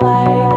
like